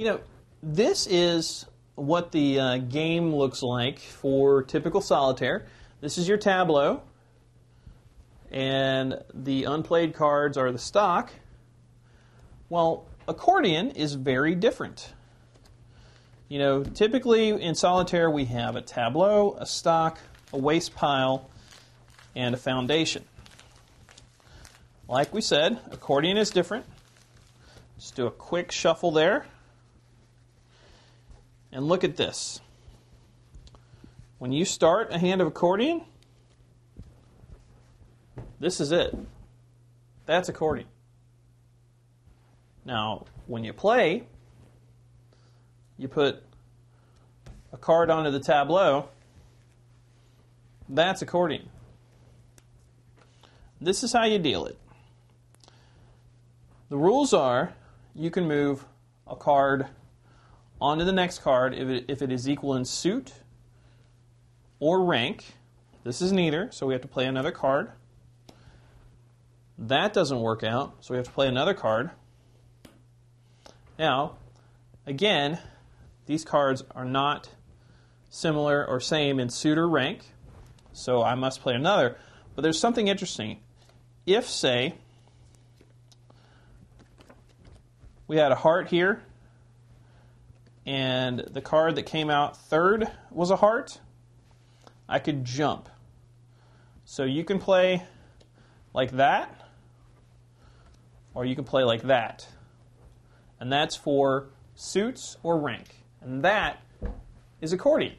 You know, this is what the uh, game looks like for typical solitaire. This is your tableau, and the unplayed cards are the stock. Well, accordion is very different. You know, typically in solitaire we have a tableau, a stock, a waste pile, and a foundation. Like we said, accordion is different. Just do a quick shuffle there. And look at this. When you start a hand of accordion, this is it. That's accordion. Now, when you play, you put a card onto the tableau. That's accordion. This is how you deal it. The rules are you can move a card onto the next card if it, if it is equal in suit or rank. This is neither, so we have to play another card. That doesn't work out, so we have to play another card. Now, again, these cards are not similar or same in suit or rank, so I must play another. But there's something interesting. If, say, we had a heart here, and the card that came out third was a heart, I could jump. So you can play like that, or you can play like that. And that's for suits or rank. And that is accordion.